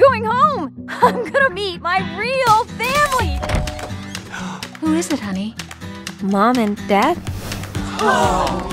going home. I'm gonna meet my real family. Who is it, honey? Mom and Dad? Oh.